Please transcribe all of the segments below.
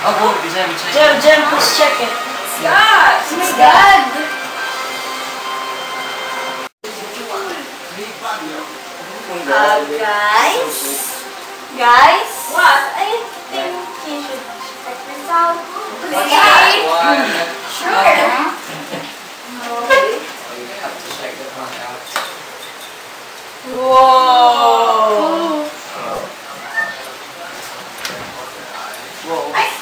Oh, go. Bisa, bisa. Jem, Jem, please check it. God! Oh my God! Uh, guys? Guys? What? I think you should check this out. What's Please. that one? Sure. Oh, you have to check that one out. Whoa. 我。哎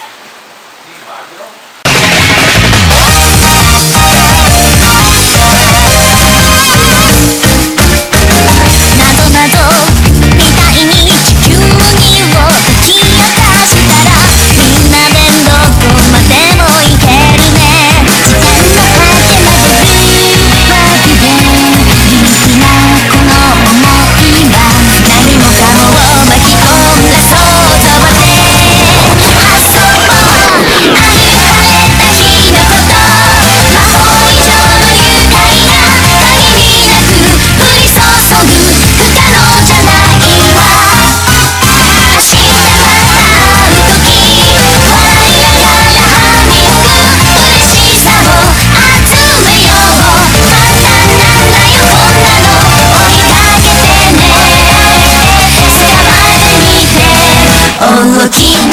looking